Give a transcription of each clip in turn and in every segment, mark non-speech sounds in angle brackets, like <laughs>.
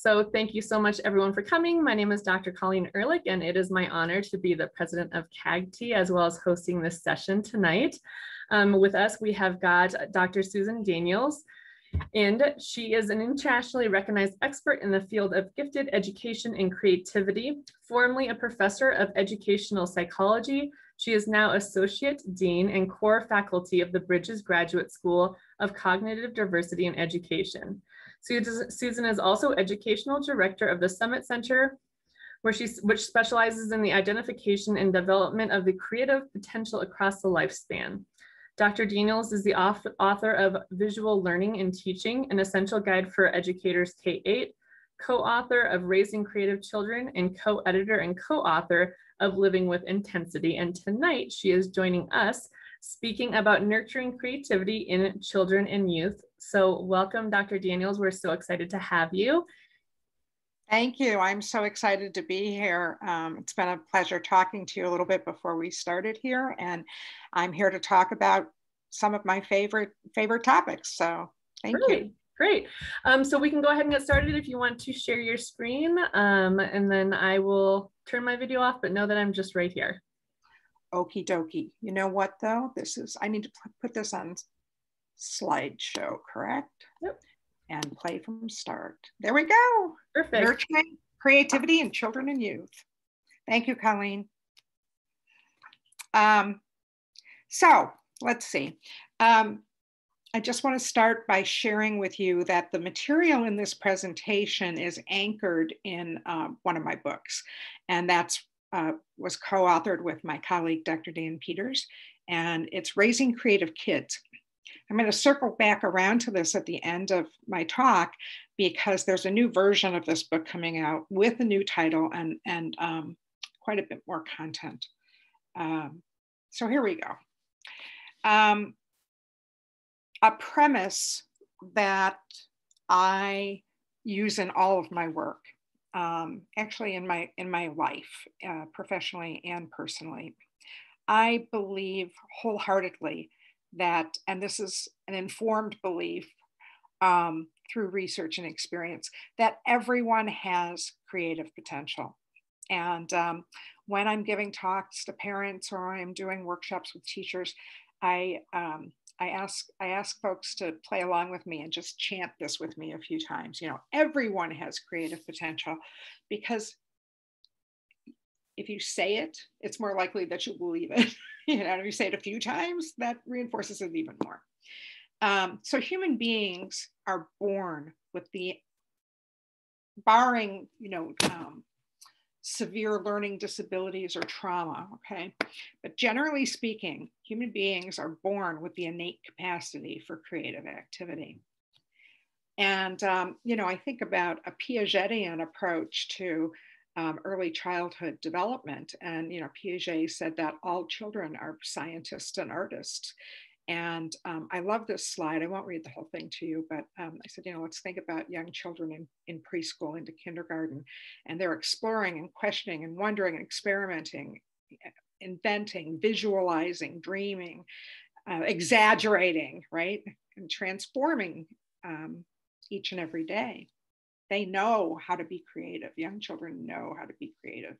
So thank you so much everyone for coming. My name is Dr. Colleen Ehrlich and it is my honor to be the president of CAGT as well as hosting this session tonight. Um, with us, we have got Dr. Susan Daniels and she is an internationally recognized expert in the field of gifted education and creativity, formerly a professor of educational psychology. She is now Associate Dean and core faculty of the Bridges Graduate School of Cognitive Diversity and Education. Susan is also Educational Director of the Summit Center, where she, which specializes in the identification and development of the creative potential across the lifespan. Dr. Daniels is the author of Visual Learning and Teaching, an essential guide for educators K-8, co-author of Raising Creative Children, and co-editor and co-author of Living with Intensity. And tonight she is joining us speaking about nurturing creativity in children and youth. So welcome, Dr. Daniels. We're so excited to have you. Thank you. I'm so excited to be here. Um, it's been a pleasure talking to you a little bit before we started here, and I'm here to talk about some of my favorite favorite topics. So thank great, you. Great. Um, so we can go ahead and get started if you want to share your screen, um, and then I will turn my video off, but know that I'm just right here. Okie dokie. You know what though? This is, I need to put this on slideshow, correct? Yep and play from start. There we go. Perfect. Nurturing creativity in children and youth. Thank you, Colleen. Um, so let's see. Um, I just want to start by sharing with you that the material in this presentation is anchored in uh, one of my books, and that's uh, was co-authored with my colleague, Dr. Dan Peters, and it's Raising Creative Kids, I'm going to circle back around to this at the end of my talk because there's a new version of this book coming out with a new title and, and um, quite a bit more content. Um, so here we go. Um, a premise that I use in all of my work, um, actually in my in my life, uh, professionally and personally. I believe wholeheartedly that, and this is an informed belief um, through research and experience, that everyone has creative potential. And um, when I'm giving talks to parents or I'm doing workshops with teachers, I um, I ask I ask folks to play along with me and just chant this with me a few times. You know, everyone has creative potential because if you say it, it's more likely that you believe it. <laughs> you know, if you say it a few times, that reinforces it even more. Um, so human beings are born with the, barring, you know, um, severe learning disabilities or trauma, okay? But generally speaking, human beings are born with the innate capacity for creative activity. And, um, you know, I think about a Piagetian approach to um, early childhood development. And, you know, Piaget said that all children are scientists and artists. And um, I love this slide. I won't read the whole thing to you, but um, I said, you know, let's think about young children in, in preschool into kindergarten. And they're exploring and questioning and wondering and experimenting, inventing, visualizing, dreaming, uh, exaggerating, right? And transforming um, each and every day they know how to be creative. Young children know how to be creative.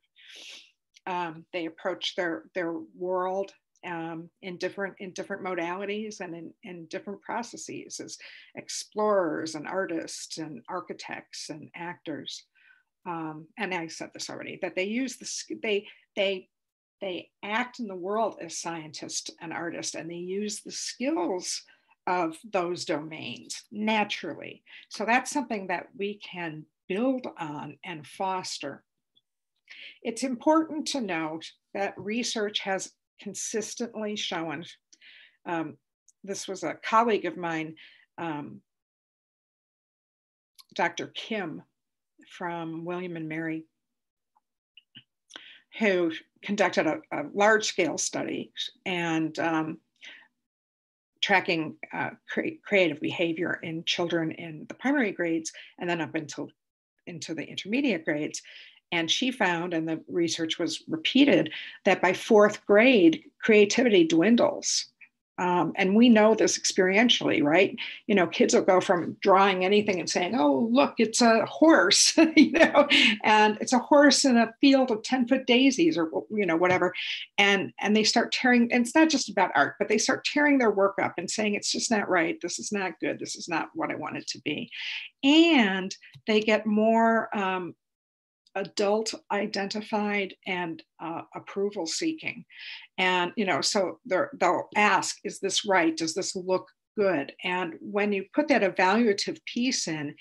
Um, they approach their their world um, in different in different modalities and in, in different processes as explorers and artists and architects and actors. Um, and I said this already that they use the they they they act in the world as scientists and artists, and they use the skills of those domains naturally. So that's something that we can build on and foster. It's important to note that research has consistently shown, um, this was a colleague of mine, um, Dr. Kim from William and Mary, who conducted a, a large scale study and um, tracking uh, cre- creative behavior in children in the primary grades and then up until into the intermediate grades. And she found, and the research was repeated, that by fourth grade, creativity dwindles. Um, and we know this experientially, right? You know, kids will go from drawing anything and saying, "Oh, look, it's a horse," <laughs> you know, and it's a horse in a field of ten foot daisies, or you know, whatever, and and they start tearing. And it's not just about art, but they start tearing their work up and saying, "It's just not right. This is not good. This is not what I want it to be," and they get more um, adult identified and uh, approval seeking. And you know so they'll ask is this right? Does this look good? And when you put that evaluative piece in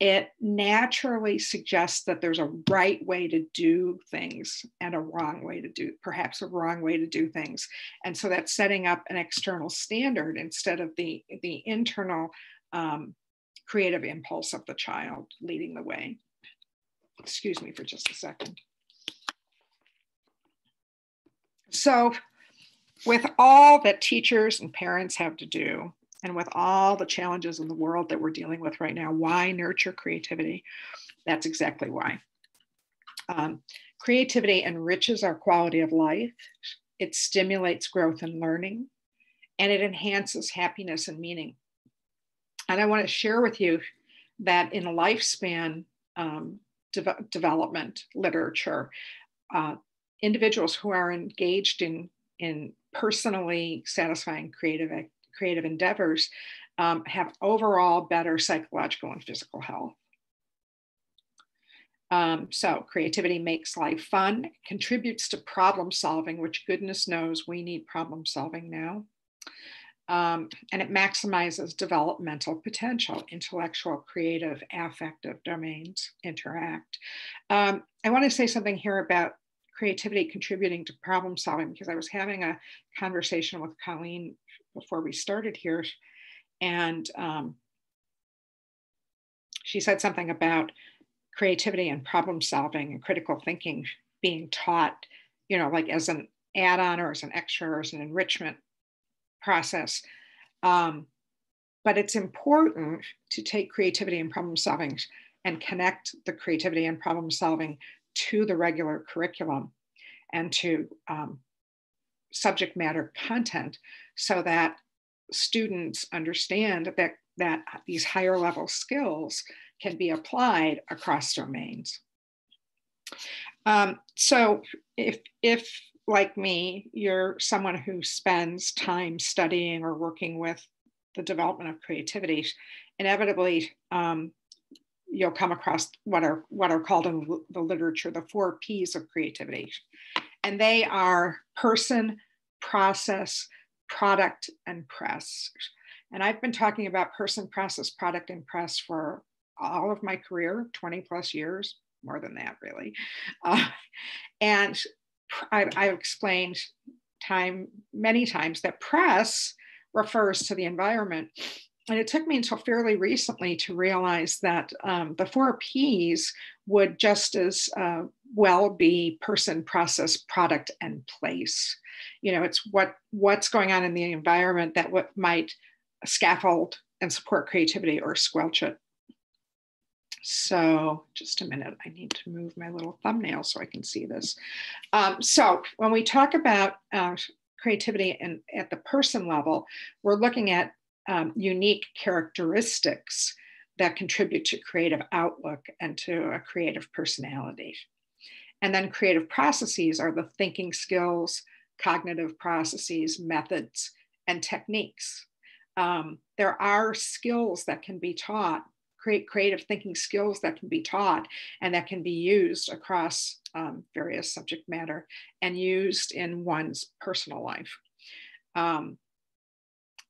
it naturally suggests that there's a right way to do things and a wrong way to do perhaps a wrong way to do things. And so that's setting up an external standard instead of the the internal um, creative impulse of the child leading the way excuse me for just a second. So, with all that teachers and parents have to do, and with all the challenges in the world that we're dealing with right now, why nurture creativity? That's exactly why. Um, creativity enriches our quality of life, it stimulates growth and learning, and it enhances happiness and meaning. And I want to share with you that in a lifespan, um, de- development literature. Uh, individuals who are engaged in, in personally satisfying creative, creative endeavors um, have overall better psychological and physical health. Um, so, creativity makes life fun, contributes to problem solving, which goodness knows we need problem solving now um, and it maximizes developmental potential, intellectual, creative, affective domains interact. Um, I want to say something here about creativity contributing to problem solving because I was having a conversation with Colleen before we started here, and um, she said something about creativity and problem solving and critical thinking being taught, you know, like as an add on or as an extra or as an enrichment process. Um, but it's important to take creativity and problem solving and connect the creativity and problem solving to the regular curriculum and to um, subject matter content so that students understand that, that these higher level skills can be applied across domains. Um, so if, if like me, you're someone who spends time studying or working with the development of creativity, inevitably um, you'll come across what are what are called in the literature the four P's of creativity, and they are person, process, product, and press. And I've been talking about person, process, product, and press for all of my career, 20 plus years, more than that, really. Uh, and I, I've explained time many times that press refers to the environment. And it took me until fairly recently to realize that um, the four P's would just as uh, well be person, process, product, and place. You know, it's what what's going on in the environment that what might scaffold and support creativity or squelch it. So just a minute, I need to move my little thumbnail so I can see this. Um, so when we talk about uh, creativity and at the person level, we're looking at um, unique characteristics that contribute to creative outlook and to a creative personality. And then creative processes are the thinking skills, cognitive processes, methods, and techniques. Um, there are skills that can be taught create creative thinking skills that can be taught and that can be used across um, various subject matter and used in one's personal life. Um,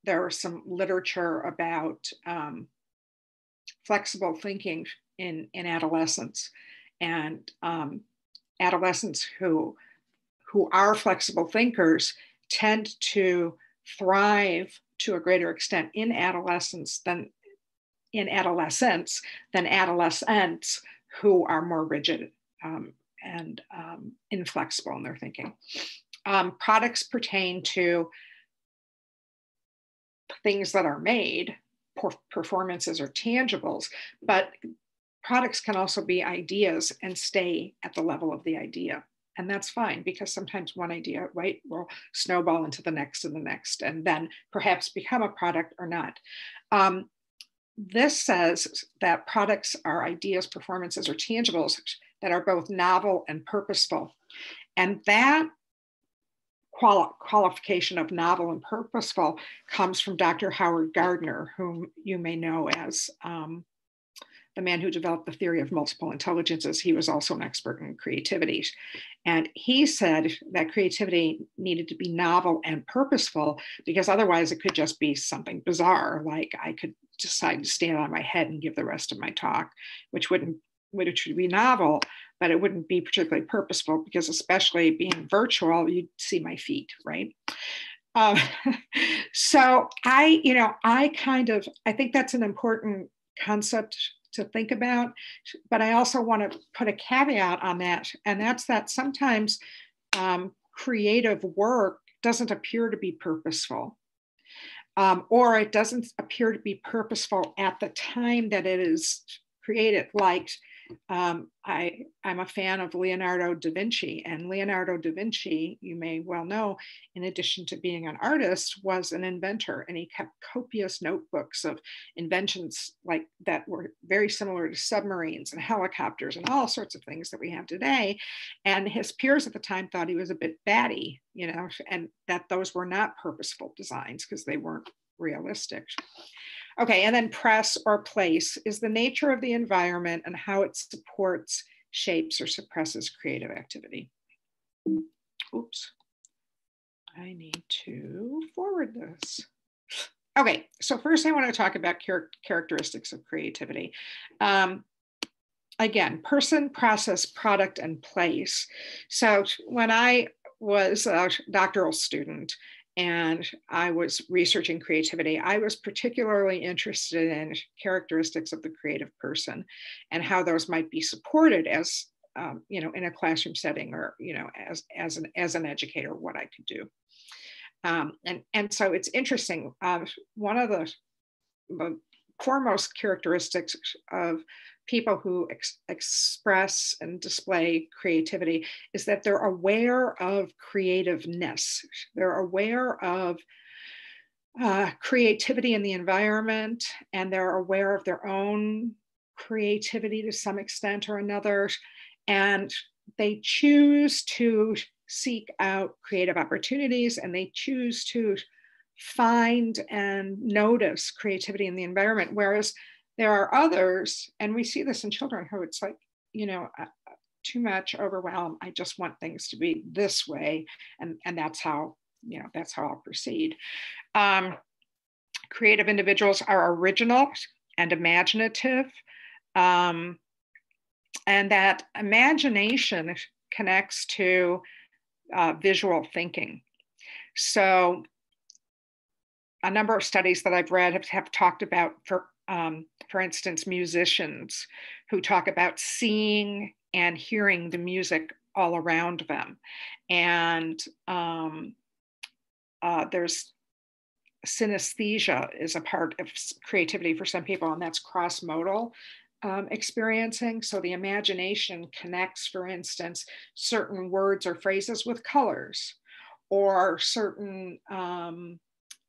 there some literature about um, flexible thinking in, in adolescence and um, adolescents who, who are flexible thinkers tend to thrive to a greater extent in adolescence than in adolescents than adolescents who are more rigid um, and um, inflexible in their thinking. Um, products pertain to things that are made, performances or tangibles, but products can also be ideas and stay at the level of the idea And that's fine because sometimes one idea, right, will snowball into the next and the next, and then perhaps become a product or not. Um, this says that products are ideas, performances, or tangibles that are both novel and purposeful. And that quali- qualification of novel and purposeful comes from Dr. Howard Gardner, whom you may know as um, the man who developed the theory of multiple intelligences. He was also an expert in creativity. And he said that creativity needed to be novel and purposeful because otherwise it could just be something bizarre, like I could decide to stand on my head and give the rest of my talk, which wouldn't which would be novel, but it wouldn't be particularly purposeful because, especially being virtual, you'd see my feet, right? Um, <laughs> so I, you know, I kind of, I think that's an important concept to think about, but I also want to put a caveat on that, and that's that sometimes um, creative work doesn't appear to be purposeful. Um, or it doesn't appear to be purposeful at the time that it is created, like um, I, I'm a fan of Leonardo da Vinci, and Leonardo da Vinci, you may well know, in addition to being an artist, was an inventor, and he kept copious notebooks of inventions like that were very similar to submarines and helicopters and all sorts of things that we have today. And his peers at the time thought he was a bit batty, you know, and that those were not purposeful designs because they weren't realistic. Okay, and then press or place is the nature of the environment and how it supports, shapes, or suppresses creative activity. Oops, I need to forward this. Okay, so first I want to talk about char characteristics of creativity. Um, again, person, process, product, and place. So when I was a doctoral student, and I was researching creativity, I was particularly interested in characteristics of the creative person and how those might be supported as um, you know in a classroom setting or you know as as an as an educator what I could do. Um, and and so it's interesting. Uh, one of the, the foremost characteristics of people who ex- express and display creativity is that they're aware of creativeness. They're aware of uh, creativity in the environment and they're aware of their own creativity to some extent or another. And they choose to seek out creative opportunities and they choose to find and notice creativity in the environment. Whereas there are others, and we see this in children who it's like, you know, uh, uh, too much overwhelm. I just want things to be this way. And, and that's how, you know, that's how I'll proceed. Um, creative individuals are original and imaginative. Um, and that imagination connects to uh, visual thinking. So a number of studies that I've read have, have talked about for um, for instance, musicians who talk about seeing and hearing the music all around them. And um, uh, there's synesthesia is a part of creativity for some people, and that's cross modal um, experiencing. So the imagination connects, for instance, certain words or phrases with colors or certain um,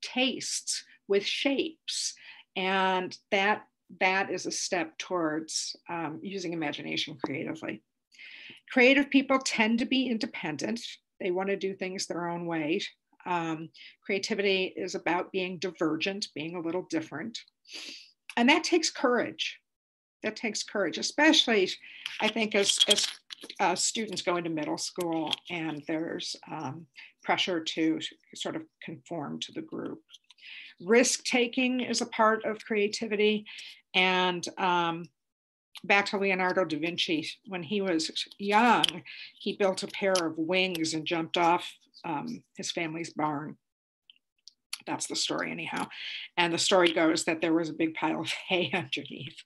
tastes with shapes and that that is a step towards um, using imagination creatively. Creative people tend to be independent. They want to do things their own way. Um, creativity is about being divergent, being a little different. And that takes courage. That takes courage, especially, I think, as, as uh, students go into middle school and there's um, pressure to sort of conform to the group risk taking is a part of creativity. And um, back to Leonardo da Vinci, when he was young, he built a pair of wings and jumped off um, his family's barn. That's the story, anyhow. And the story goes that there was a big pile of <laughs> hay underneath,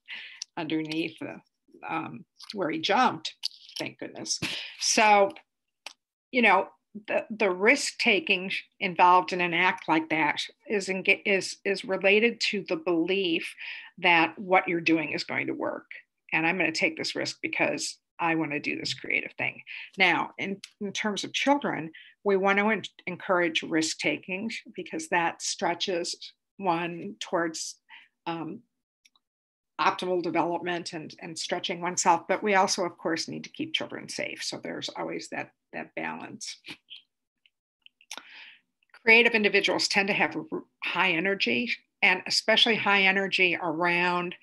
underneath the, um, where he jumped. Thank goodness. So, you know, the, the risk taking involved in an act like that is, is, is related to the belief that what you're doing is going to work. And I'm going to take this risk because I want to do this creative thing. Now, in, in terms of children, we want to en- encourage risk taking because that stretches one towards um, optimal development and, and stretching oneself. But we also, of course, need to keep children safe. So there's always that, that balance. Creative individuals tend to have high energy and especially high energy around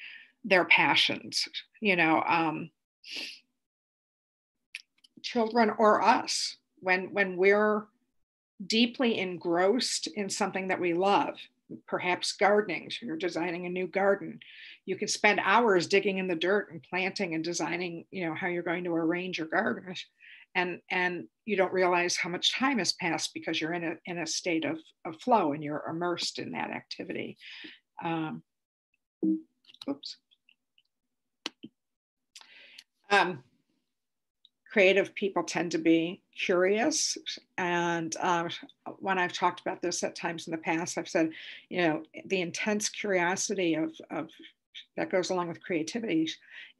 their passions. You know, um, children or us when when we're deeply engrossed in something that we love perhaps gardening so you're designing a new garden you can spend hours digging in the dirt and planting and designing you know how you're going to arrange your garden and and you don't realize how much time has passed because you're in a in a state of, of flow and you're immersed in that activity. Um, oops. Um, creative people tend to be curious. And um, when I've talked about this at times in the past, I've said, you know, the intense curiosity of, of that goes along with creativity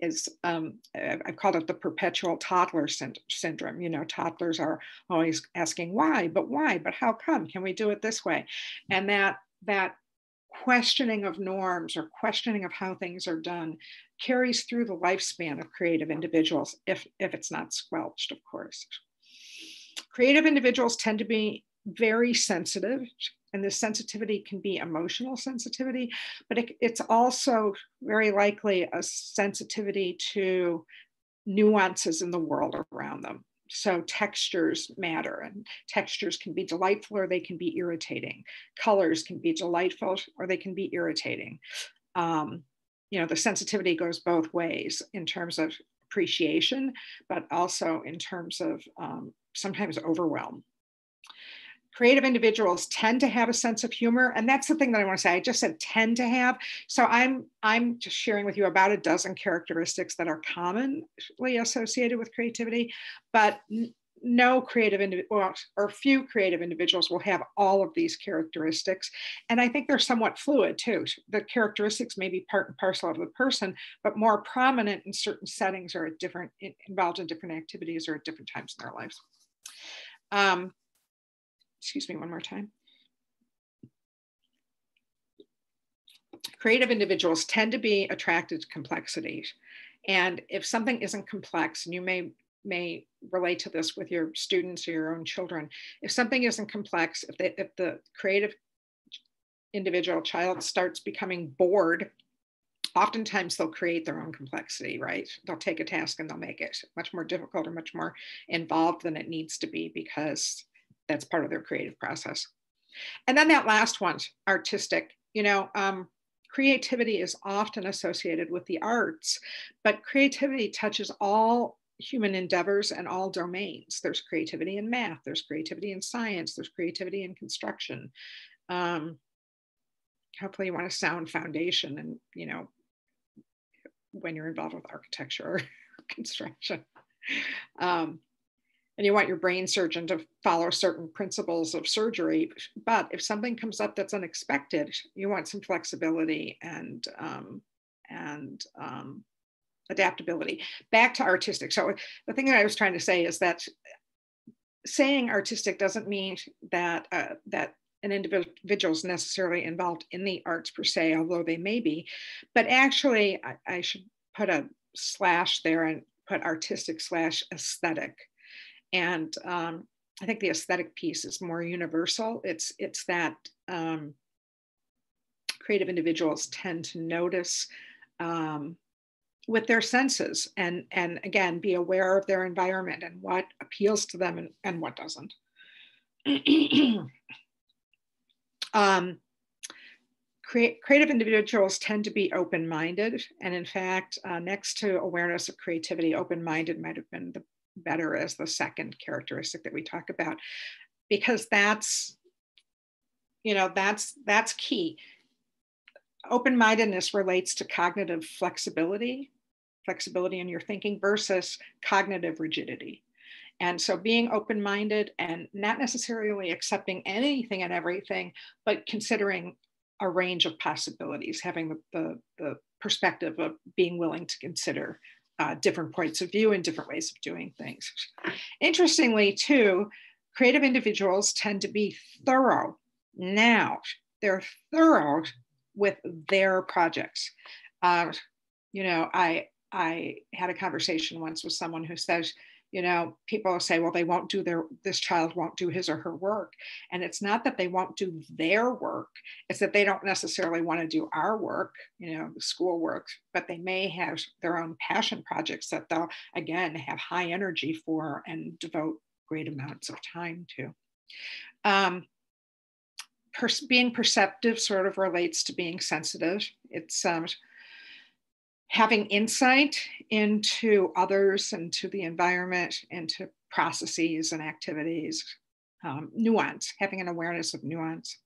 is um, I've called it the perpetual toddler syndrome. You know, toddlers are always asking why, but why, but how come? Can we do it this way? And that that questioning of norms or questioning of how things are done carries through the lifespan of creative individuals if, if it's not squelched, of course. Creative individuals tend to be very sensitive, and this sensitivity can be emotional sensitivity, but it, it's also very likely a sensitivity to nuances in the world around them. So textures matter, and textures can be delightful or they can be irritating. Colors can be delightful or they can be irritating. Um, you know, the sensitivity goes both ways in terms of appreciation, but also in terms of um, sometimes overwhelm. Creative individuals tend to have a sense of humor, and that's the thing that I want to say. I just said tend to have. So I'm I'm just sharing with you about a dozen characteristics that are commonly associated with creativity, but no creative individual or few creative individuals will have all of these characteristics and i think they're somewhat fluid too the characteristics may be part and parcel of the person but more prominent in certain settings or at different involved in different activities or at different times in their lives um, excuse me one more time creative individuals tend to be attracted to complexity and if something isn't complex and you may may relate to this with your students or your own children. If something isn't complex, if, they, if the creative individual child starts becoming bored, oftentimes they'll create their own complexity, right? They'll take a task and they'll make it much more difficult or much more involved than it needs to be because that's part of their creative process. And then that last one, artistic, you know, um, creativity is often associated with the arts, but creativity touches all human endeavors and all domains. There's creativity in math, there's creativity in science, there's creativity in construction. Um, hopefully you want a sound foundation and, you know, when you're involved with architecture or <laughs> construction. Um, and you want your brain surgeon to follow certain principles of surgery. But if something comes up that's unexpected, you want some flexibility and um, and um, adaptability. Back to artistic. So the thing that I was trying to say is that saying artistic doesn't mean that uh, that an individual is necessarily involved in the arts per se, although they may be. But actually, I, I should put a slash there and put artistic slash aesthetic. And um, I think the aesthetic piece is more universal. It's it's that um, creative individuals tend to notice um, with their senses and and again be aware of their environment and what appeals to them and, and what doesn't <clears throat> um, creative individuals tend to be open-minded and in fact uh, next to awareness of creativity open-minded might have been the better as the second characteristic that we talk about because that's you know that's that's key open-mindedness relates to cognitive flexibility flexibility in your thinking versus cognitive rigidity. And so being open minded and not necessarily accepting anything and everything, but considering a range of possibilities, having the, the, the perspective of being willing to consider uh, different points of view and different ways of doing things. Interestingly, too, creative individuals tend to be thorough now. They're thorough with their projects. Uh, you know, I I had a conversation once with someone who says, you know, people say, well, they won't do their, this child won't do his or her work. And it's not that they won't do their work, it's that they don't necessarily want to do our work, you know, the school work, but they may have their own passion projects that they'll, again, have high energy for and devote great amounts of time to. Um, being perceptive sort of relates to being sensitive. It's um, having insight into others and to the environment, into processes and activities, um, nuance, having an awareness of nuance.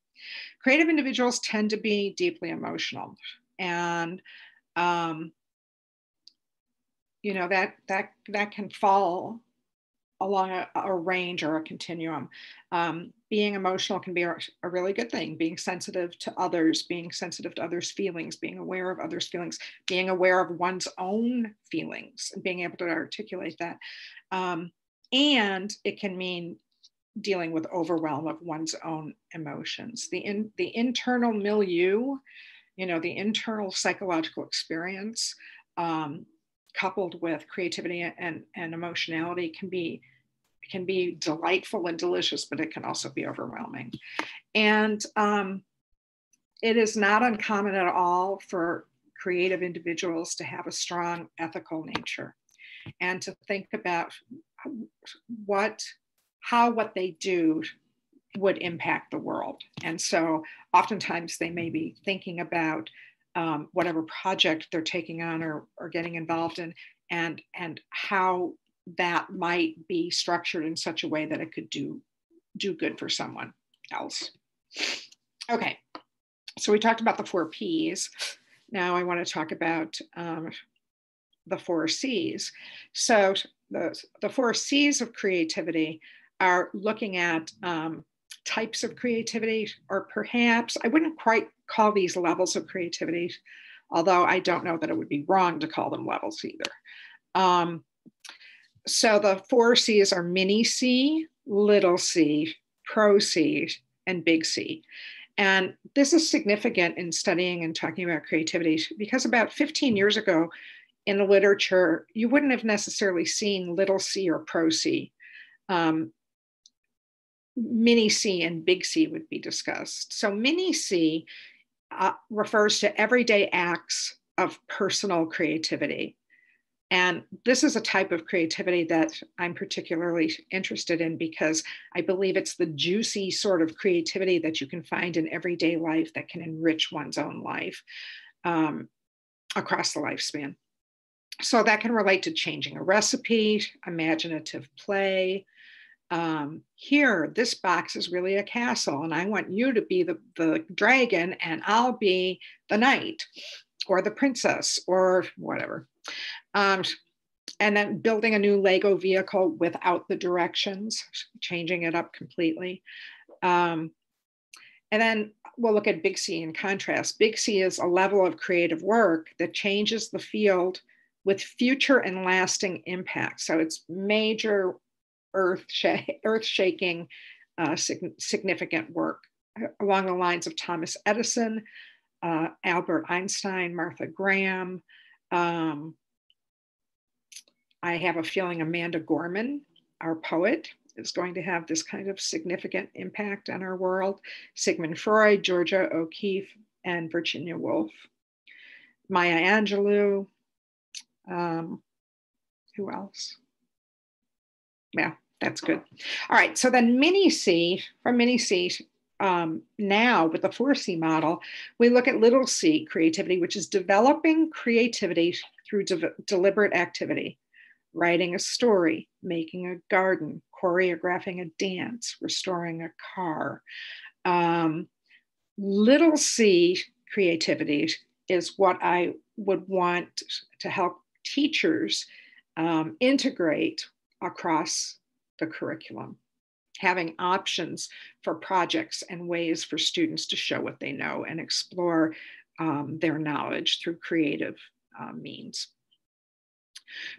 Creative individuals tend to be deeply emotional, and um, you know that that that can fall along a, a, range or a continuum. Um, being emotional can be a, a, really good thing. Being sensitive to others, being sensitive to others' feelings, being aware of others' feelings, being aware of one's own feelings, and being able to articulate that. Um, and it can mean dealing with overwhelm of one's own emotions. The in, the internal milieu, you know, the internal psychological experience. Um, coupled with creativity and, and emotionality can be can be delightful and delicious, but it can also be overwhelming. And um, it is not uncommon at all for creative individuals to have a strong ethical nature and to think about what how what they do would impact the world and so oftentimes they may be thinking about um, whatever project they're taking on or, or getting involved in and and how that might be structured in such a way that it could do do good for someone else. Okay so we talked about the four p's. Now i want to talk about um, the four c's. So the, the four c's of creativity are looking at um, types of creativity or perhaps i wouldn't quite call these levels of creativity, although I don't know that it would be wrong to call them levels either. Um, so the four C's are mini C, little c, pro C, and big C. And this is significant in studying and talking about creativity because about 15 years ago in the literature, you wouldn't have necessarily seen little c or pro C. Um, mini C and big C would be discussed. So, mini C uh, refers to everyday acts of personal creativity. And this is a type of creativity that I'm particularly interested in because I believe it's the juicy sort of creativity that you can find in everyday life that can enrich one's own life um, across the lifespan. So that can relate to changing a recipe, imaginative play, um, here, this box is really a castle, and I want you to be the, the dragon, and I'll be the knight or the princess or whatever. Um, and then building a new Lego vehicle without the directions, changing it up completely. Um, and then we'll look at Big C in contrast. Big C is a level of creative work that changes the field with future and lasting impact. So it's major earth, earth shaking, uh, significant work uh, along the lines of Thomas Edison, uh, Albert Einstein, Martha Graham. Um, I have a feeling Amanda Gorman, our poet, is going to have this kind of significant impact on our world. Sigmund Freud, Georgia O'Keeffe, and Virginia Woolf. Maya Angelou. Um, who else? Yeah, that's good. All right, so then mini C, from mini C, um, now with the 4C model, we look at little c creativity, which is developing creativity through de deliberate activity, writing a story, making a garden, choreographing a dance, restoring a car. Um, little c creativity is what I would want to help teachers um, integrate across the curriculum, having options for projects and ways for students to show what they know and explore um, their knowledge through creative uh, means.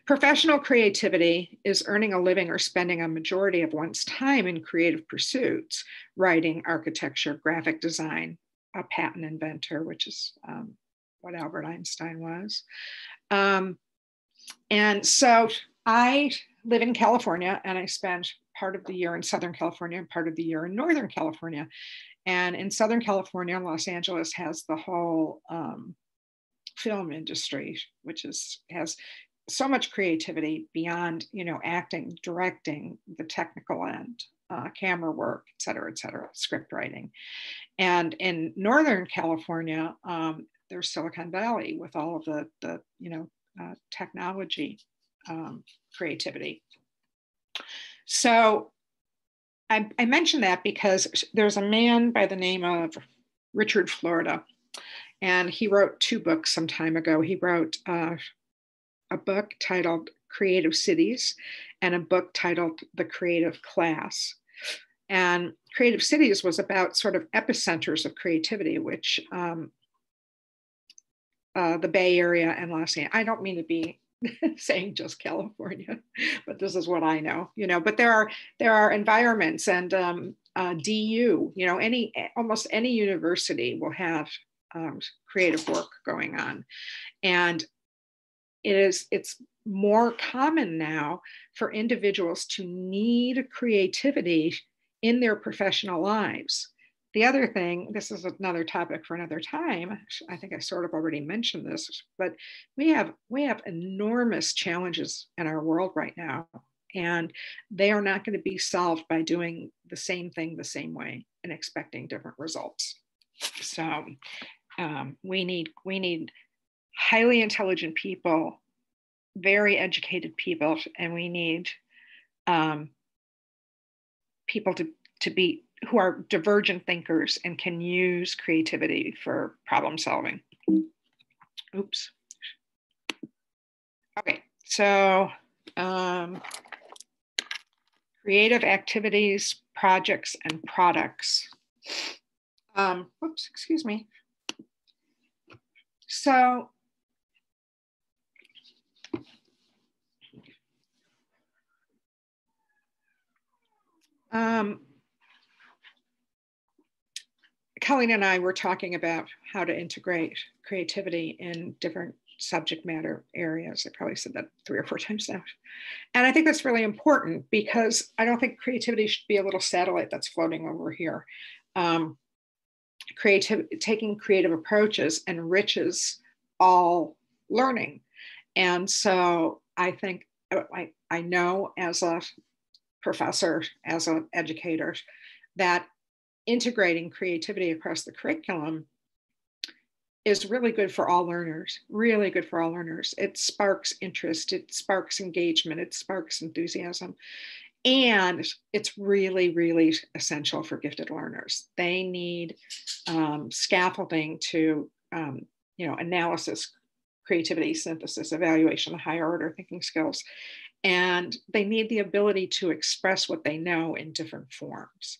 Professional creativity is earning a living or spending a majority of one's time in creative pursuits, writing, architecture, graphic design, a patent inventor, which is um, what Albert Einstein was. Um, and so I live in California and I spend part of the year in Southern California and part of the year in Northern California. And in Southern California, Los Angeles has the whole um, film industry, which is has so much creativity beyond you know acting, directing, the technical end, uh, camera work, et cetera, et cetera, script writing. And in Northern California, um, there's Silicon Valley with all of the the you know uh, technology um, creativity. So I, I mention that because there's a man by the name of Richard Florida, and he wrote two books some time ago. He wrote uh, a book titled Creative Cities and a book titled The Creative Class. And Creative Cities was about sort of epicenters of creativity, which um, uh, the Bay Area and Los Angeles. I don't mean to be <laughs> saying just California, <laughs> but this is what I know, you know. But there are there are environments and um, uh, DU, you know, any almost any university will have um, creative work going on, and it is it's more common now for individuals to need creativity in their professional lives the other thing, this is another topic for another time. I think I sort of already mentioned this, but we have we have enormous challenges in our world right now, and they are not going to be solved by doing the same thing the same way and expecting different results. So um, we need we need highly intelligent people, very educated people, and we need um, people to to be who are divergent thinkers and can use creativity for problem solving. Oops. Okay, so um, creative activities, projects, and products. Um, oops, excuse me. So um, Colleen and I were talking about how to integrate creativity in different subject matter areas. I probably said that three or four times now. And I think that's really important because I don't think creativity should be a little satellite that's floating over here. Um, creative, taking creative approaches enriches all learning. And so I think I, I know as a professor, as an educator, that integrating creativity across the curriculum is really good for all learners, really good for all learners. It sparks interest, it sparks engagement, it sparks enthusiasm. And it's really, really essential for gifted learners. They need um, scaffolding to, um, you know, analysis, creativity, synthesis, evaluation, higher order thinking skills. And they need the ability to express what they know in different forms.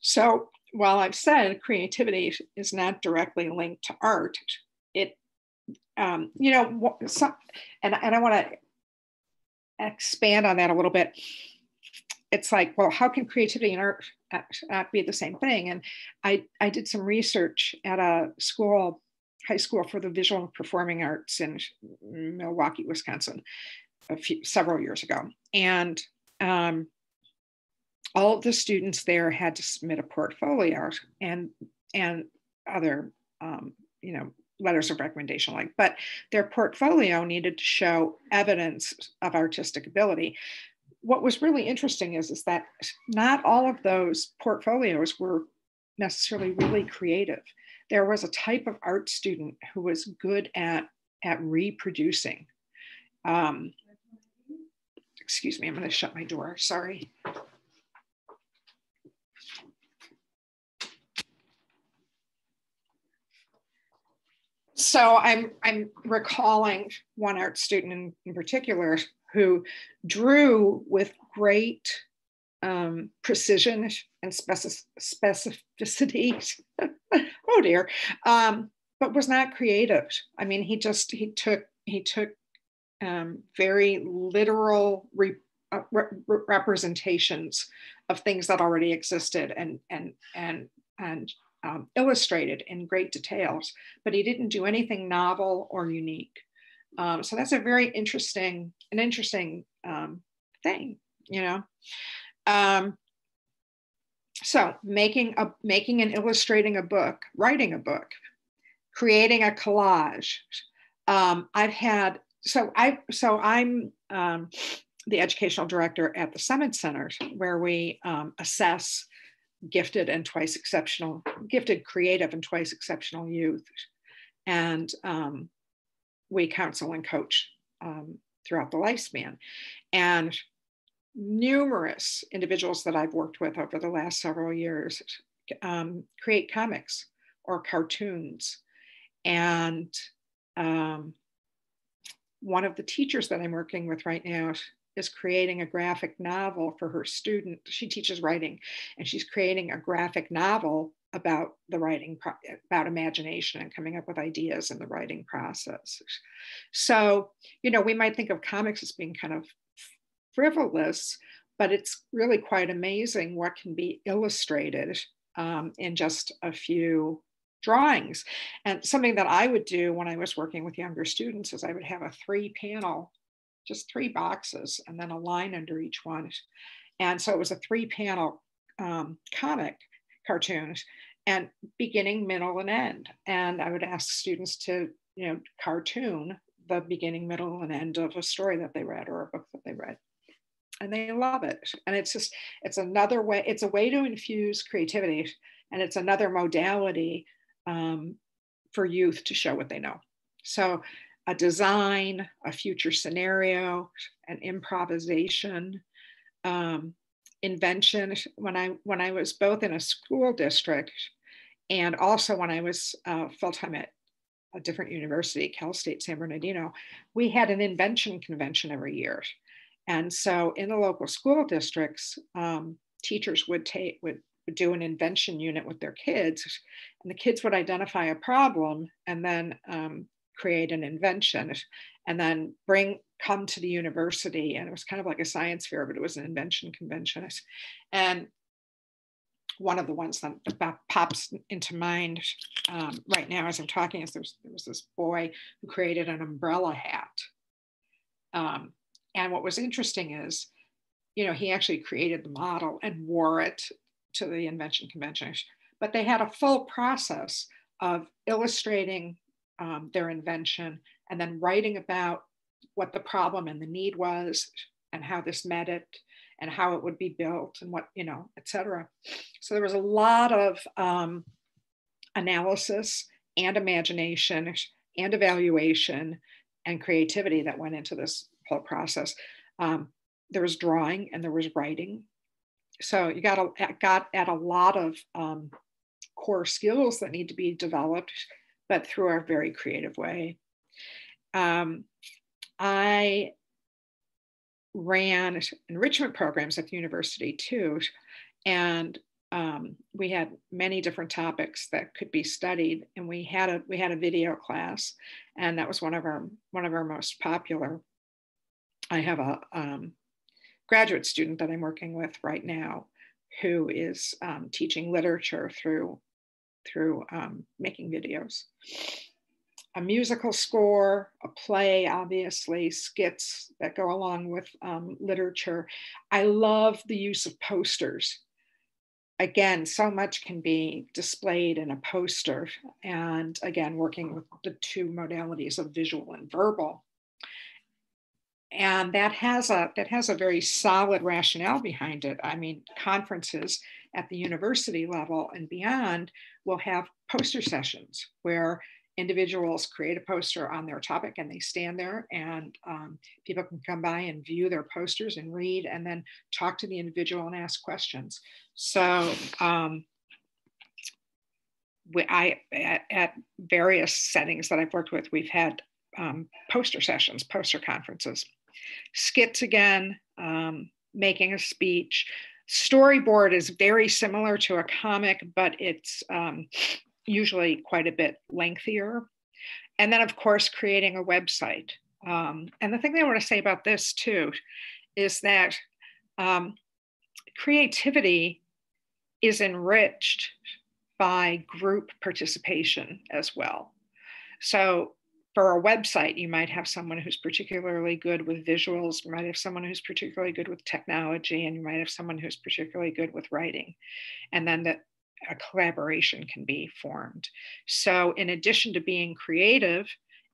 So while I've said creativity is not directly linked to art, it, um, you know, some, and, and I want to expand on that a little bit. It's like, well, how can creativity and art not be the same thing? And I, I did some research at a school, high school for the visual and performing arts in Milwaukee, Wisconsin, a few, several years ago. And um, all of the students there had to submit a portfolio and and other um, you know letters of recommendation like but their portfolio needed to show evidence of artistic ability. What was really interesting is, is that not all of those portfolios were necessarily really creative. There was a type of art student who was good at at reproducing. Um, excuse me i'm going to shut my door sorry so I'm I'm recalling one art student in, in particular who drew with great um, precision and specificity. <laughs> oh dear, um, but was not creative. I mean, he just he took he took um, very literal re, uh, re, representations of things that already existed and and and and um, illustrated in great details, but he didn't do anything novel or unique. Um, so that's a very interesting, an interesting um, thing, you know. Um, so making a making and illustrating a book, writing a book, creating a collage. Um, I've had so I so I'm um, the educational director at the Summit Centers where we assess gifted and twice exceptional, gifted, creative, and twice exceptional youth. And um, we counsel and coach um, throughout the lifespan. And numerous individuals that I've worked with over the last several years um, create comics or cartoons. And um, one of the teachers that I'm working with right now is creating a graphic novel for her student. She teaches writing and she's creating a graphic novel about the writing, about imagination and coming up with ideas in the writing process. So, you know, we might think of comics as being kind of frivolous, but it's really quite amazing what can be illustrated um, in just a few drawings. And something that I would do when I was working with younger students is I would have a three panel just three boxes and then a line under each one. And so it was a three panel um, comic cartoons and beginning, middle, and end. And I would ask students to, you know, cartoon the beginning, middle, and end of a story that they read or a book that they read. And they love it. And it's just, it's another way, it's a way to infuse creativity and it's another modality um, for youth to show what they know. So a design, a future scenario, an improvisation, um, invention. When I when I was both in a school district and also when I was uh, full time at a different university, Cal State San Bernardino, we had an invention convention every year. And so in the local school districts, um, teachers would take would, do an invention unit with their kids, and the kids would identify a problem and then um, create an invention and then bring come to the university. And it was kind of like a science fair but it was an invention convention and one of the ones that, pops into mind um, right now as i'm talking is there was, there was, this boy who created an umbrella hat. Um, and what was interesting is you know he actually created the model and wore it to the invention convention but they had a full process of illustrating um, their invention and then writing about what the problem and the need was and how this met it and how it would be built and what you know etc so there was a lot of um, analysis and imagination and evaluation and creativity that went into this whole process. Um, there was drawing and there was writing. So you got a, got at a lot of um, core skills that need to be developed but through our very creative way. Um, I ran enrichment programs at the university too, and um, we had many different topics that could be studied, and we had a we had a video class, and that was one of our one of our most popular. I have a um, graduate student that I'm working with right now, who is um, teaching literature through through um, making videos. A musical score, a play, obviously, skits that go along with um, literature. I love the use of posters. Again, so much can be displayed in a poster. And again, working with the two modalities of visual and verbal and that has a that has a very solid rationale behind it i mean conferences at the university level and beyond will have poster sessions where individuals create a poster on their topic and they stand there and um, people can come by and view their posters and read and then talk to the individual and ask questions. So um, we, I, at, at, various settings that I've worked with, we've had um, poster sessions, poster conferences, skits again, um, making a speech, storyboard is very similar to a comic, but it's um, usually quite a bit lengthier. And then, of course, creating a website. Um, and the thing I want to say about this too is that um, creativity is enriched by group participation as well. So for a website, you might have someone who's particularly good with visuals, you might have someone who's particularly good with technology, and you might have someone who's particularly good with writing. And then that a collaboration can be formed. So in addition to being creative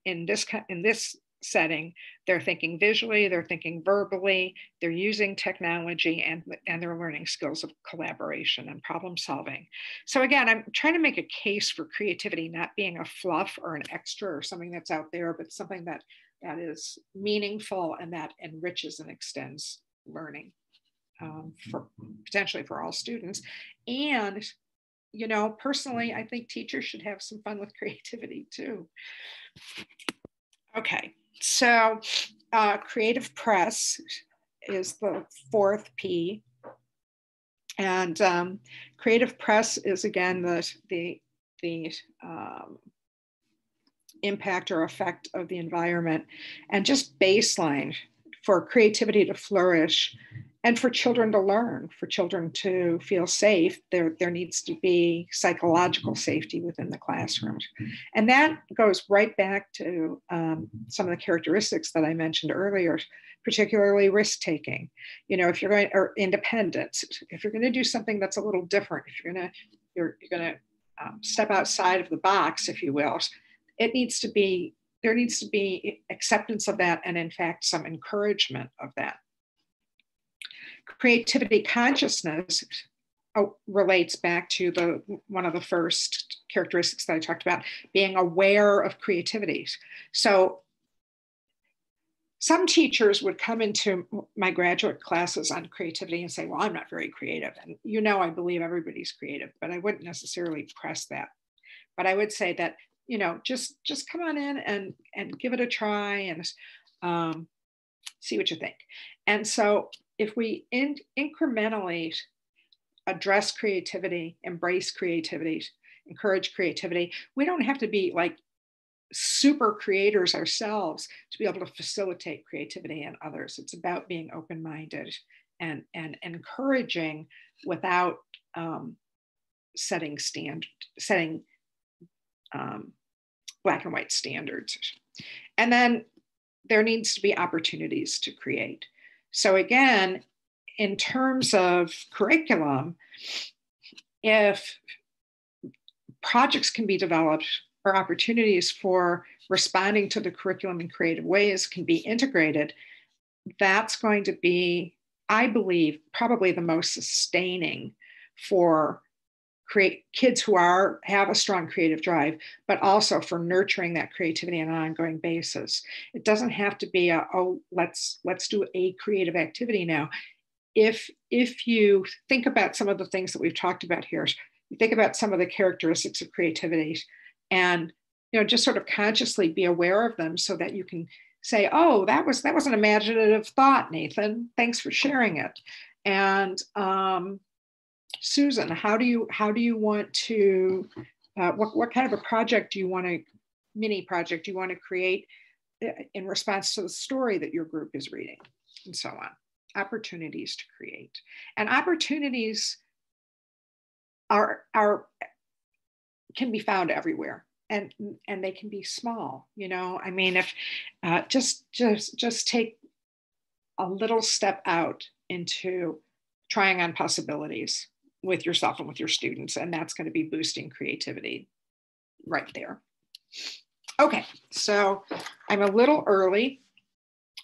in this in this setting, they're thinking visually, they're thinking verbally, they're using technology and, and they're learning skills of collaboration and problem solving. So again, I'm trying to make a case for creativity not being a fluff or an extra or something that's out there, but something that, that is meaningful and that enriches and extends learning um, for potentially for all students. And you know, personally, I think teachers should have some fun with <laughs> creativity too. Okay, so uh, creative press is the fourth P. And um, creative press is again the, the, the um, impact or effect of the environment and just baseline for creativity to flourish and for children to learn, for children to feel safe, there, there needs to be psychological safety within the classrooms. And that goes right back to um, some of the characteristics that I mentioned earlier, particularly risk taking. You know, if you're going, or independence, if you're going to do something that's a little different, if you're going to, you're, you're going to um, step outside of the box, if you will, it needs to be, there needs to be acceptance of that and in fact some encouragement of that creativity consciousness oh, relates back to the one of the first characteristics that I talked about, being aware of creativities. So some teachers would come into my graduate classes on creativity and say, well, I'm not very creative. And you know, I believe everybody's creative, but I wouldn't necessarily press that. But I would say that, you know, just just come on in and and give it a try and um, see what you think. And so if we in, incrementally address creativity, embrace creativity, encourage creativity, we don't have to be like super creators ourselves to be able to facilitate creativity in others. It's about being open minded and, and encouraging without um, setting stand, setting um, black and white standards. And then there needs to be opportunities to create. So, again, in terms of curriculum, if projects can be developed or opportunities for responding to the curriculum in creative ways can be integrated, that's going to be, I believe, probably the most sustaining for create kids who are have a strong creative drive but also for nurturing that creativity on an ongoing basis. It doesn't have to be a oh let's let's do a creative activity now. If if you think about some of the things that we've talked about here you think about some of the characteristics of creativity and you know just sort of consciously be aware of them so that you can say oh that was that was an imaginative thought nathan. Thanks for sharing it. And um, Susan, how do you how do you want to uh, what what kind of a project do you want to mini project do you want to create uh, in response to the story that your group is reading, and so on. Opportunities to create. And opportunities are are can be found everywhere and and they can be small you know? I mean if uh, just just just take a little step out into trying on possibilities with yourself and with your students. And that's going to be boosting creativity right there. Okay, so I'm a little early.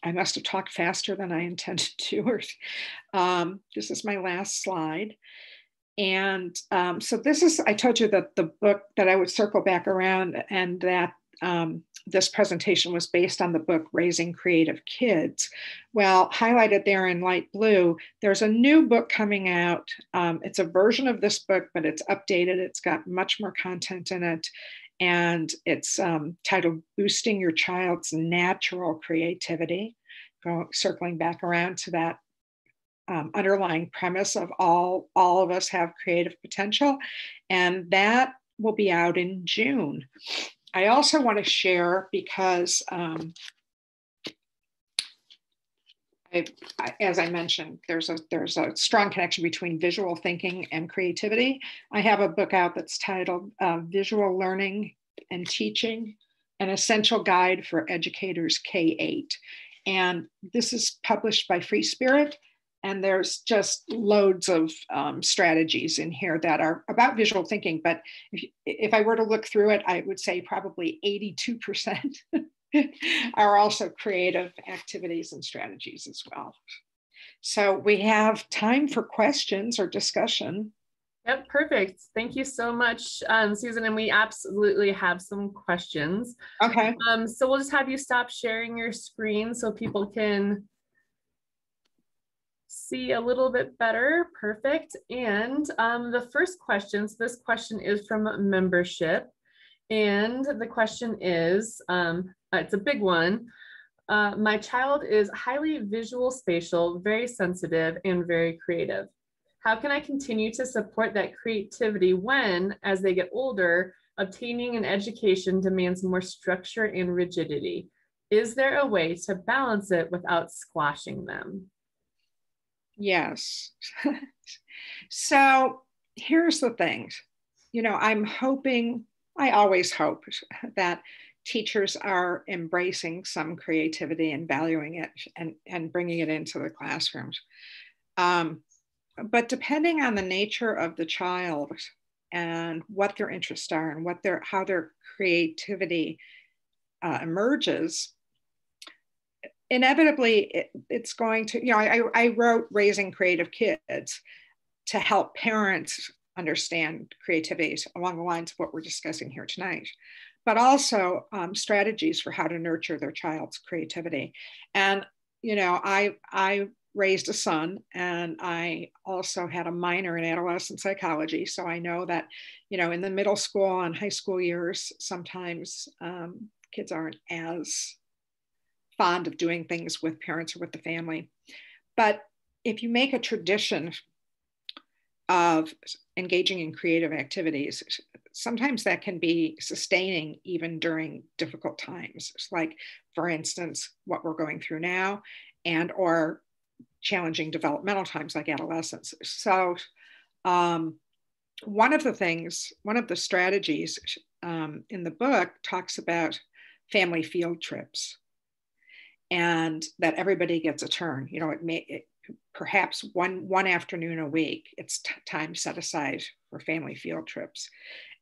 I must have talked faster than I intended <laughs> to. um, this is my last slide. And um, so this is, I told you that the book that I would circle back around and that um, this presentation was based on the book Raising Creative Kids. Well, highlighted there in light blue, there's a new book coming out. Um, it's a version of this book, but it's updated. It's got much more content in it. And it's um, titled Boosting Your Child's Natural Creativity, Go, circling back around to that um, underlying premise of all, all of us have creative potential. And that will be out in June. I also want to share because um, I, I, as I mentioned, there's a there's a strong connection between visual thinking and creativity. I have a book out that's titled uh, "Visual Learning and Teaching: An Essential Guide for Educators K-8," and this is published by Free Spirit. And there's just loads of um, strategies in here that are about visual thinking. But if, if I were to look through it, I would say probably 82% <laughs> are also creative activities and strategies as well. So we have time for questions or discussion. Yep, perfect. Thank you so much, um, Susan. And we absolutely have some questions. Okay. Um, so we'll just have you stop sharing your screen so people can see a little bit better. Perfect. And um, the first question, so this question is from membership. And the question is, um, uh, it's a big one. Uh, my child is highly visual spatial, very sensitive, and very creative. How can I continue to support that creativity when, as they get older, obtaining an education demands more structure and rigidity? Is there a way to balance it without squashing them? Yes. <laughs> so here's the thing. You know, I'm hoping, I always hope <laughs> that teachers are embracing some creativity and valuing it and, and bringing it into the classrooms. Um, but depending on the nature of the child and what their interests are and what their how their creativity uh, emerges, inevitably it, it's going to you know I, I wrote raising creative kids to help parents understand creativity along the lines of what we're discussing here tonight but also um, strategies for how to nurture their child's creativity. And you know, I I raised a son, and I also had a minor in adolescent psychology, so I know that you know in the middle school and high school years, sometimes um, kids aren't as fond of doing things with parents or with the family. But if you make a tradition of engaging in creative activities, sometimes that can be sustaining even during difficult times. It's like for instance what we're going through now and or challenging developmental times like adolescence. So um, one of the things one of the strategies um, in the book talks about family field trips and that everybody gets a turn. You know it may it, perhaps one one afternoon a week it's t- time set aside for family field trips.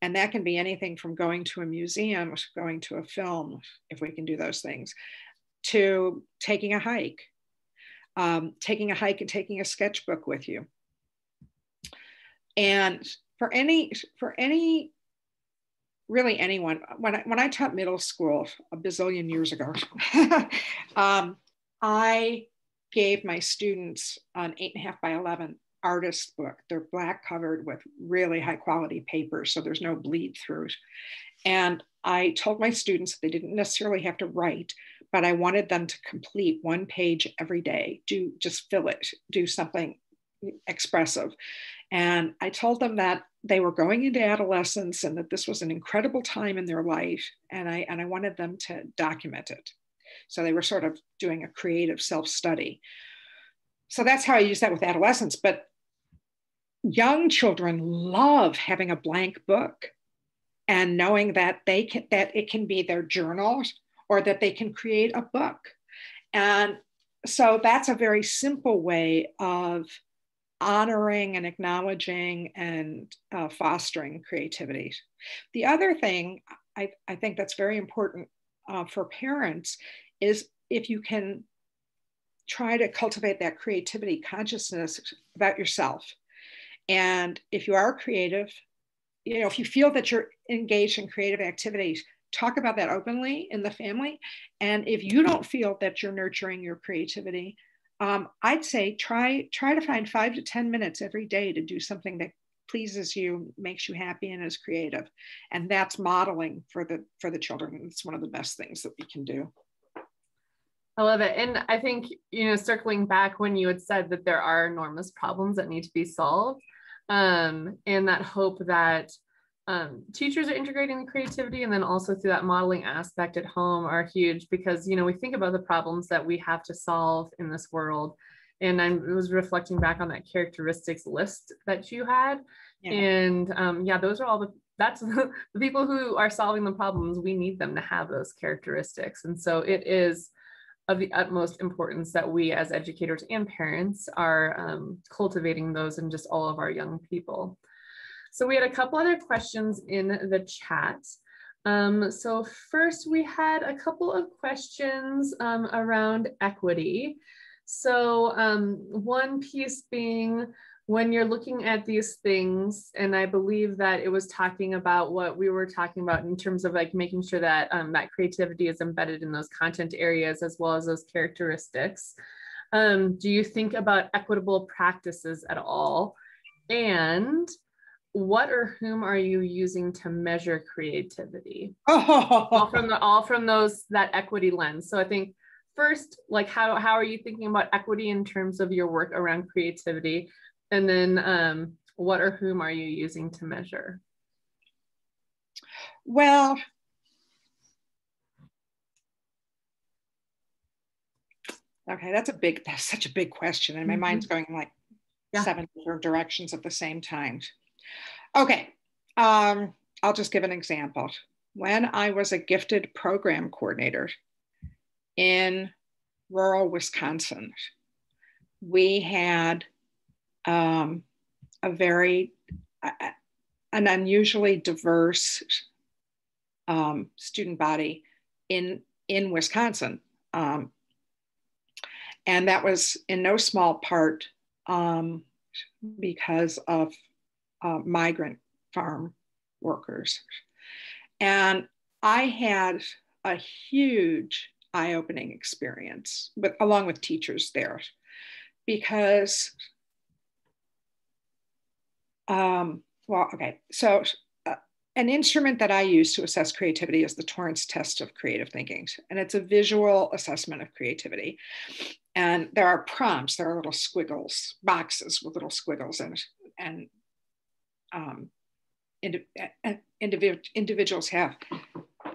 And that can be anything from going to a museum, going to a film, if we can do those things, to taking a hike, um, taking a hike and taking a sketchbook with you. And for any, for any, really anyone, when I, when I taught middle school a bazillion years ago, <laughs> um, I gave my students an eight and a half by 11 artist book. They're black covered with really high quality paper, so there's no bleed through. And I told my students they didn't necessarily have to write, but I wanted them to complete one page every day, do just fill it, do something expressive. And I told them that they were going into adolescence and that this was an incredible time in their life. And I, and I wanted them to document it. So they were sort of doing a creative self study. So that's how I use that with adolescents. But young children love having a blank book and knowing that they can that it can be their journal or that they can create a book and so that's a very simple way of honoring and acknowledging and uh, fostering creativity the other thing I, I think that's very important uh, for parents is if you can try to cultivate that creativity consciousness about yourself and if you are creative, you know, if you feel that you're engaged in creative activities, talk about that openly in the family. And if you don't feel that you're nurturing your creativity, um, I'd say try try to find five to ten minutes every day to do something that pleases you, makes you happy, and is creative. And that's modeling for the for the children. It's one of the best things that we can do. I love it. And I think, you know, circling back when you had said that there are enormous problems that need to be solved, um, and that hope that um, teachers are integrating the creativity and then also through that modeling aspect at home are huge because you know we think about the problems that we have to solve in this world. And i was reflecting back on that characteristics list that you had. Yeah. and um, yeah those are all the that's <laughs> the people who are solving the problems. We need them to have those characteristics. And so it is of the utmost importance that we as educators and parents are um, cultivating those in just all of our young people so we had a couple other questions in the chat. Um, so first we had a couple of questions um, around equity. So um, one piece being when you're looking at these things, and I believe that it was talking about what we were talking about in terms of like making sure that um, that creativity is embedded in those content areas as well as those characteristics. Um, do you think about equitable practices at all? And what or whom are you using to measure creativity? Oh. All from the <laughs> all from those that equity lens. So I think first, like how how are you thinking about equity in terms of your work around creativity, and then um, what or whom are you using to measure? Well. Okay, that's a big, that's such a big question. And my mm-hmm. mind's going like yeah. seven different directions at the same time. Okay, um, I'll just give an example. When I was a gifted program coordinator in rural Wisconsin, we had um, a very, uh, an unusually diverse um, student body in, in Wisconsin. Um, and that was in no small part um, because of uh, migrant farm workers. And I had a huge eye opening experience with, along with teachers there because, um, well, okay, so uh, an instrument that I use to assess creativity is the Torrance test of creative thinking. And it's a visual assessment of creativity. And there are prompts, there are little squiggles, boxes with little squiggles in it. And um, indiv- individuals have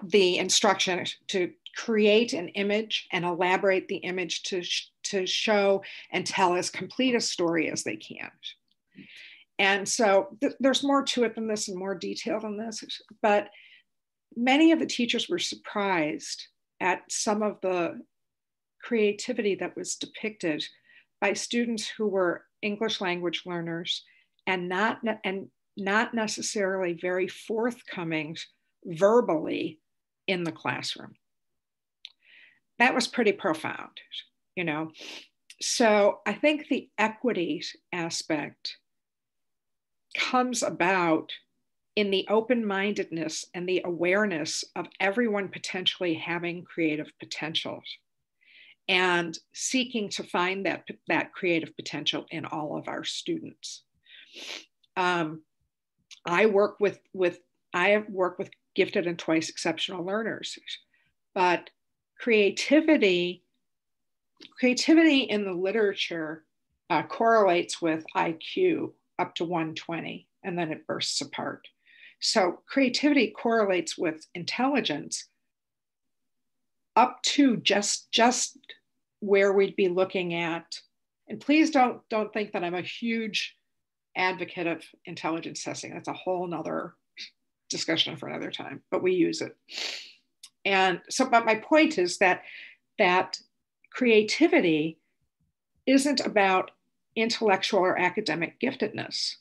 the instruction to create an image and elaborate the image to, sh- to show and tell as complete a story as they can. And so th- there's more to it than this and more detail than this, but many of the teachers were surprised at some of the creativity that was depicted by students who were English language learners and not and not necessarily very forthcoming verbally in the classroom. That was pretty profound, you know. So I think the equity aspect comes about in the open mindedness and the awareness of everyone potentially having creative potentials and seeking to find that, that creative potential in all of our students. Um, I work with with I have worked with gifted and twice exceptional learners, but creativity creativity in the literature uh, correlates with IQ up to 120 and then it bursts apart. So creativity correlates with intelligence up to just just where we'd be looking at and please don't don't think that I'm a huge advocate of intelligence testing. That's a whole nother discussion for another time, but we use it. And so, but my point is that that creativity isn't about intellectual or academic giftedness.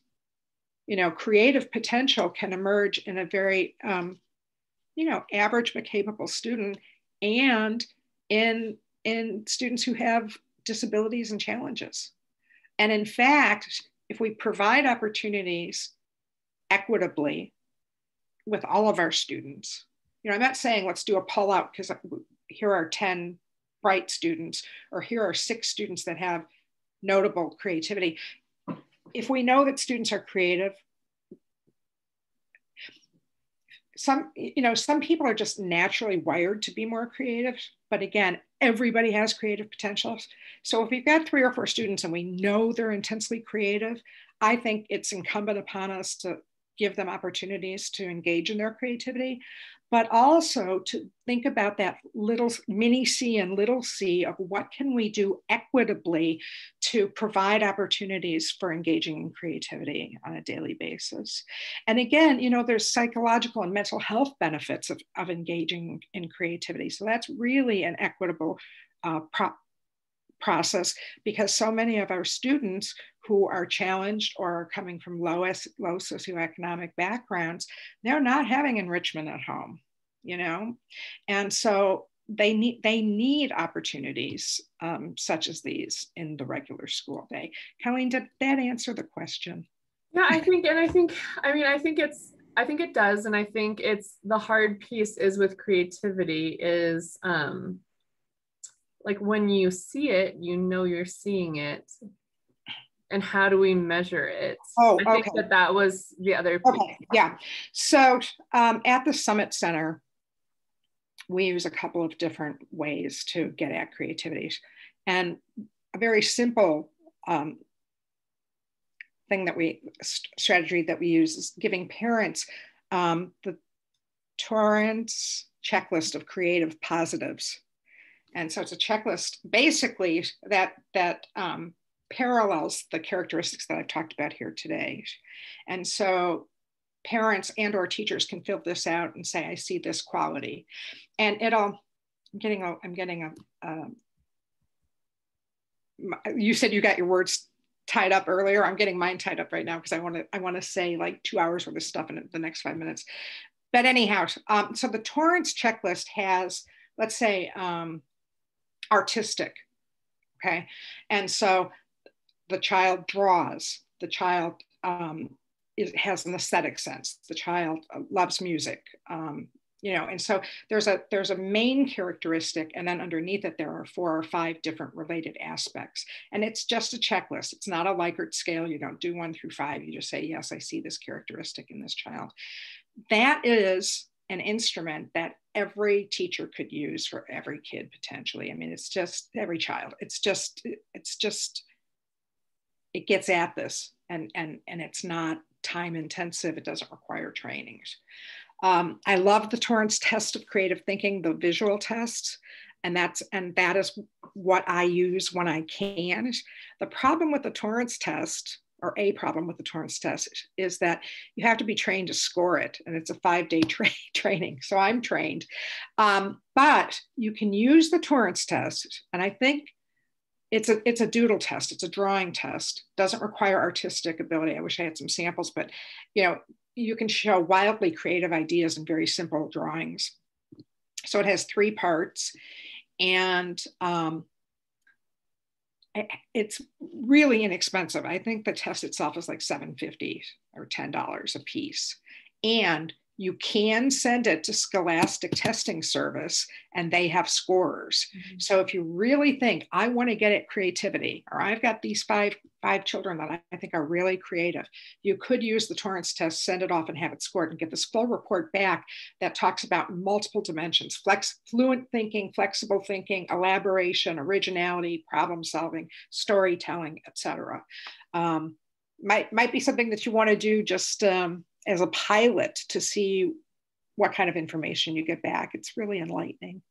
You know, creative potential can emerge in a very, um, you know, average but capable student, and in in students who have disabilities and challenges. And in fact, if we provide opportunities equitably with all of our students, you know, I'm not saying let's do a pull out because here are 10 bright students or here are six students that have notable creativity. If we know that students are creative, some you know some people are just naturally wired to be more creative but again everybody has creative potentials. So if we've got three or four students and we know they're intensely creative i think it's incumbent upon us to give them opportunities to engage in their creativity, but also to think about that little mini c and little c of what can we do equitably to provide opportunities for engaging in creativity on a daily basis. And again you know there's psychological and mental health benefits of, of engaging in creativity. So that's really an equitable uh, process because so many of our students who are challenged or are coming from low, low socioeconomic backgrounds, they're not having enrichment at home, you know? And so they need they need opportunities um, such as these in the regular school day. Colleen, did that answer the question? Yeah, I think, and I think, I mean, I think it's, I think it does, and I think it's the hard piece is with creativity is um, like when you see it, you know you're seeing it. And how do we measure it? Oh, I think okay. that that was the other. Okay, yeah. So um, at the Summit Center, we use a couple of different ways to get at creativity. And a very simple um, thing that we, strategy that we use is giving parents um, the Torrance checklist of creative positives and so it's a checklist basically that that um, parallels the characteristics that I've talked about here today. And so parents and or teachers can fill this out and say, I see this quality. And it'll, I'm getting a, I'm getting a, um, you said you got your words tied up earlier. I'm getting mine tied up right now because I want to, I want to say like two hours worth of stuff in the next five minutes. But anyhow, um, so the Torrance checklist has, let's say, um, artistic. Okay. And so the child draws, the child um, is, has an aesthetic sense, the child loves music. Um, you know, and so there's a there's a main characteristic, and then underneath it there are four or five different related aspects. And it's just a checklist. It's not a Likert scale. You don't do one through five. You just say, yes, I see this characteristic in this child. That is an instrument that every teacher could use for every kid potentially. I mean, it's just every child. It's just, it's just, it gets at this and and and it's not time intensive. It doesn't require trainings. Um, I love the Torrance test of creative thinking, the visual test, and that's and that is what I use when I can. The problem with the Torrance test or a problem with the Torrance test is that you have to be trained to score it, and it's a five day <laughs> tra- training. So I'm trained. Um, but you can use the Torrance test, and I think it's a it's a doodle test. It's a drawing test. Doesn't require artistic ability. I wish I had some samples, but you know you can show wildly creative ideas in very simple drawings. So it has three parts, and um, it's really inexpensive. I think the test itself is like 750 or $10 a piece. And you can send it to Scholastic Testing Service and they have scorers. Mm-hmm. So if you really think I want to get at creativity, or I've got these five five children that I think are really creative, you could use the Torrance test, send it off and have it scored and get this full report back that talks about multiple dimensions, flex, fluent thinking, flexible thinking, elaboration, originality, problem solving, storytelling, etc. Um, might, might be something that you want to do just um, as a pilot to see what kind of information you get back. It's really enlightening.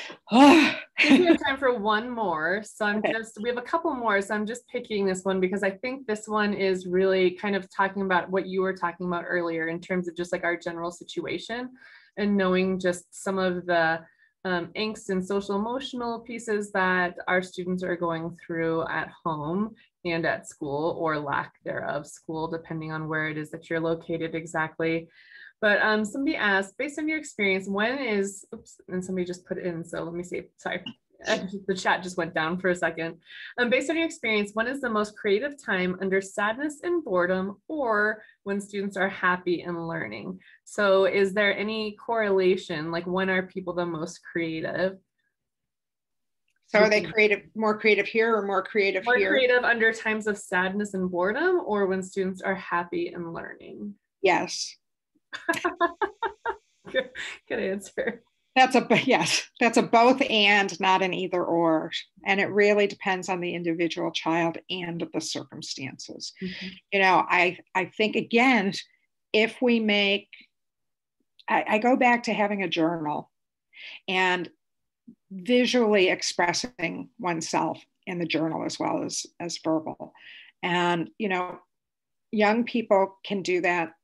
<sighs> we have time for one more. So I'm okay. just, we have a couple more. So I'm just picking this one because I think this one is really kind of talking about what you were talking about earlier in terms of just like our general situation and knowing just some of the um, angst and social emotional pieces that our students are going through at home and at school or lack thereof school, depending on where it is that you're located exactly. But um, somebody asked, based on your experience, when is, oops, and somebody just put it in, so let me see, sorry, <laughs> the chat just went down for a second. Um, based on your experience, when is the most creative time under sadness and boredom or when students are happy and learning? So is there any correlation, like when are people the most creative? So are they creative, more creative here or more creative more here? More creative under times of sadness and boredom or when students are happy and learning? Yes. good, <laughs> good answer. That's a yes, that's a both and, not an either or. And it really depends on the individual child and the circumstances. Mm-hmm. You know, I I think again, if we make, I, I go back to having a journal and visually expressing oneself in the journal as well as as verbal. And you know young people can do that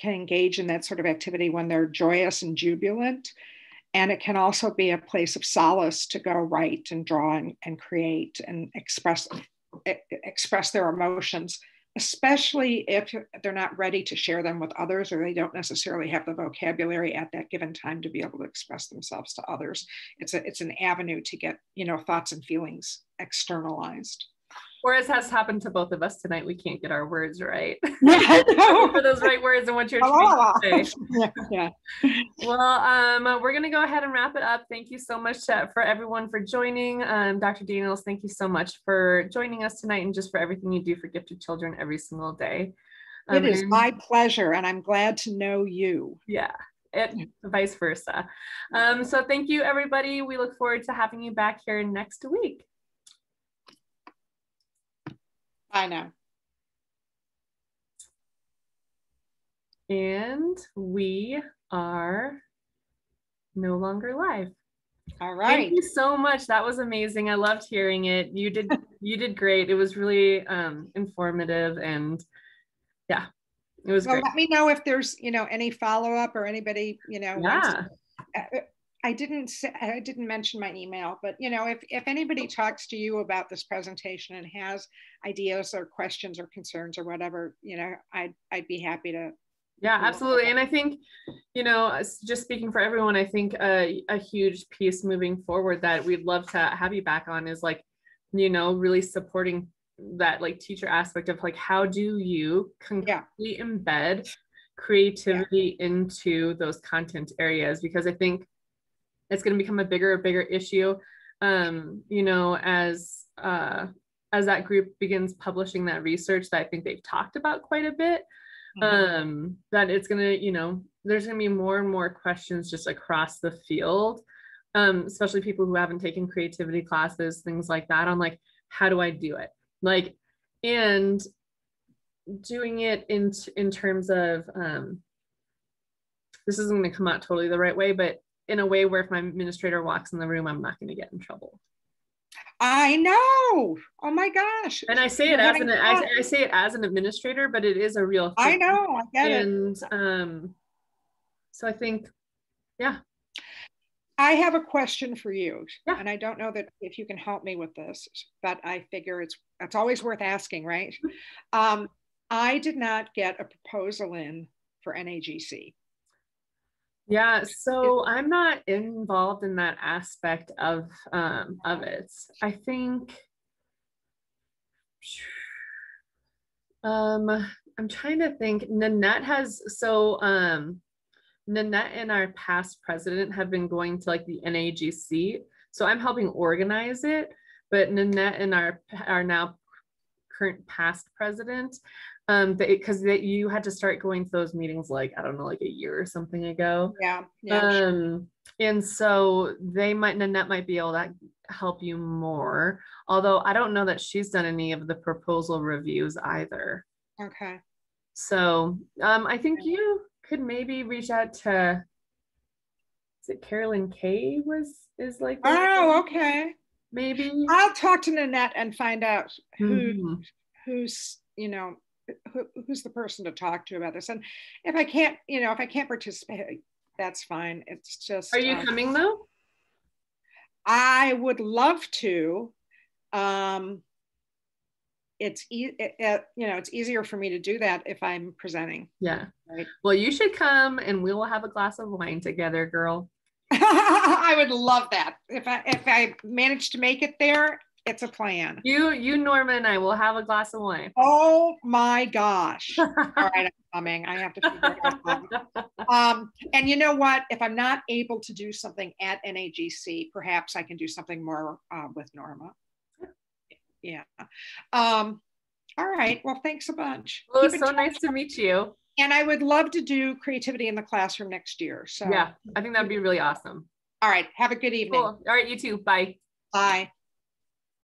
can engage in that sort of activity when they're joyous and jubilant. And it can also be a place of solace to go write and draw and, and create and express express their emotions especially if they're not ready to share them with others or they don't necessarily have the vocabulary at that given time to be able to express themselves to others. It's a it's an avenue to get you know thoughts and feelings externalized Whereas has happened to both of us tonight, we can't get our words right. <laughs> <laughs> for those right words and what you're <laughs> trying to say. Yeah. Well, um, we're going to go ahead and wrap it up. Thank you so much to, for everyone for joining. Um, Dr. Daniels, thank you so much for joining us tonight and just for everything you do for gifted children every single day. Um, it is my pleasure, and I'm glad to know you. Yeah. It, vice versa. Um, so thank you, everybody. We look forward to having you back here next week. I know. And we are no longer live. All right. Thank you so much. That was amazing. I loved hearing it. You did <laughs> you did great. It was really um informative and yeah, it was well, great. Let me know if there's, you know, any follow-up or anybody, you know, yeah. I didn't say, I didn't mention my email, but you know, if, if anybody talks to you about this presentation and has ideas or questions or concerns or whatever, you know, I'd, I'd be happy to. Yeah, absolutely. And I think, you know, just speaking for everyone, I think a, a huge piece moving forward that we'd love to have you back on is like, you know, really supporting that like teacher aspect of like, how do you concretely yeah. embed creativity yeah. into those content areas? Because I think it's going to become a bigger bigger issue um, you know as uh, as that group begins publishing that research that i think they've talked about quite a bit mm-hmm. um, that it's going to you know there's going to be more and more questions just across the field um, especially people who haven't taken creativity classes things like that on like how do i do it like and doing it in in terms of um, this isn't going to come out totally the right way but in a way where if my administrator walks in the room, I'm not going to get in trouble. I know. Oh my gosh. And I say it as an I, I, say it as an administrator, but it is a real thing. I know. I get and, it. And um, so I think, yeah. I have a question for you. Yeah. And I don't know that if you can help me with this, but I figure it's it's always worth asking, right? Mm-hmm. Um, I did not get a proposal in for NAGC. Yeah, so I'm not involved in that aspect of um, of it. I think um, I'm trying to think. Nanette has so um, Nanette and our past president have been going to like the NAGC, so I'm helping organize it. But Nanette and our our now current past president um because that you had to start going to those meetings like i don't know like a year or something ago. Yeah, yeah um sure. and so they might nanette might be able to help you more. Although i don't know that she's done any of the proposal reviews either. Okay. So um i think you could maybe reach out to is it carolyn kay was is like oh okay. Maybe. I'll talk to nanette and find out who mm-hmm. who's you know who, who's the person to talk to about this? And if I can't, you know, if I can't participate, that's fine. It's just. Are you um, coming though? I would love to. Um, it's e- it, it, you know it's easier for me to do that if I'm presenting. Yeah. Right. Well, you should come, and we will have a glass of wine together, girl. <laughs> I would love that if I if I manage to make it there it's a plan. You, you, Norma, and I will have a glass of wine. Oh my gosh! <laughs> All right, I'm coming. I have to figure it out. Um, and you know what? If I'm not able to do something at NAGC, perhaps I can do something more uh, with Norma. Yeah. Um, all right. Well, thanks a bunch. Well, it's so nice to meet you. And I would love to do creativity in the classroom next year. So yeah, I think that'd be really awesome. All right. Have a good evening. Cool. All right. You too. Bye. Bye.